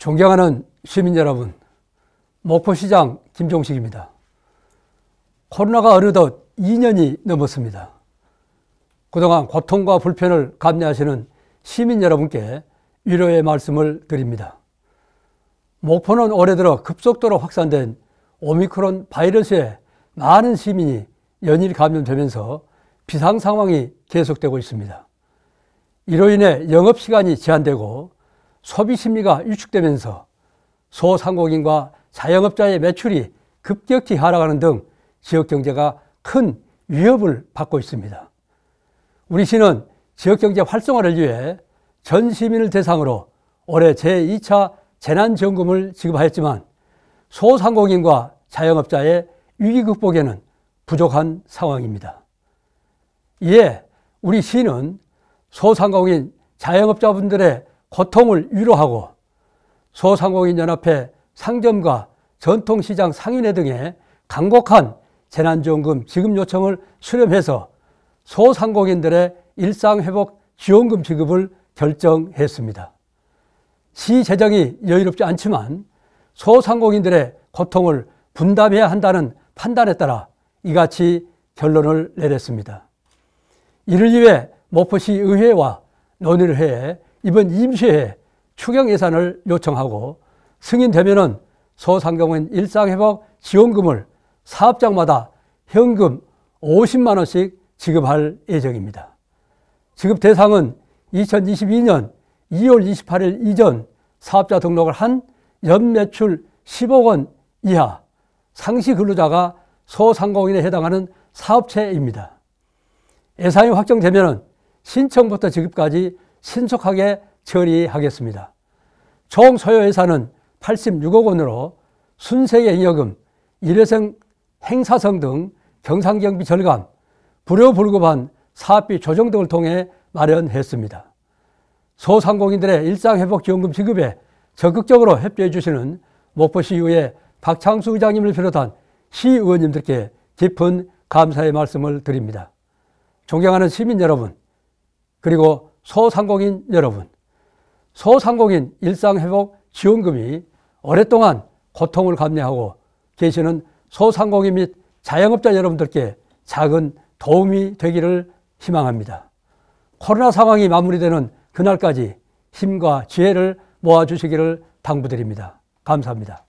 존경하는 시민 여러분, 목포시장 김종식입니다. 코로나가 어느덧 2년이 넘었습니다. 그동안 고통과 불편을 감내하시는 시민 여러분께 위로의 말씀을 드립니다. 목포는 올해 들어 급속도로 확산된 오미크론 바이러스에 많은 시민이 연일 감염되면서 비상 상황이 계속되고 있습니다. 이로 인해 영업시간이 제한되고 소비 심리가 위축되면서 소상공인과 자영업자의 매출이 급격히 하락하는 등 지역 경제가 큰 위협을 받고 있습니다. 우리 시는 지역 경제 활성화를 위해 전 시민을 대상으로 올해 제2차 재난지원금을 지급하였지만 소상공인과 자영업자의 위기 극복에는 부족한 상황입니다. 이에 우리 시는 소상공인 자영업자분들의 고통을 위로하고 소상공인연합회 상점과 전통시장 상인회 등의 강곡한 재난지원금 지급 요청을 수렴해서 소상공인들의 일상회복 지원금 지급을 결정했습니다. 시 재정이 여유롭지 않지만 소상공인들의 고통을 분담해야 한다는 판단에 따라 이같이 결론을 내렸습니다. 이를 위해 목포시 의회와 논의를 해 이번 임시회에 추경 예산을 요청하고 승인되면은 소상공인 일상회복 지원금을 사업장마다 현금 50만 원씩 지급할 예정입니다. 지급 대상은 2022년 2월 28일 이전 사업자 등록을 한 연매출 10억 원 이하 상시 근로자가 소상공인에 해당하는 사업체입니다. 예산이 확정되면 신청부터 지급까지 신속하게 처리하겠습니다. 총 소요 예산은 86억 원으로 순세계 잉여금, 일회성 행사성 등 경상경비 절감, 불효불급한 사업비 조정 등을 통해 마련했습니다. 소상공인들의 일상회복지원금 지급에 적극적으로 협조해 주시는 목포시의회 박창수 의장님을 비롯한 시의원님들께 깊은 감사의 말씀을 드립니다. 존경하는 시민 여러분, 그리고 소상공인 여러분, 소상공인 일상회복 지원금이 오랫동안 고통을 감내하고 계시는 소상공인 및 자영업자 여러분들께 작은 도움이 되기를 희망합니다. 코로나 상황이 마무리되는 그날까지 힘과 지혜를 모아주시기를 당부드립니다. 감사합니다.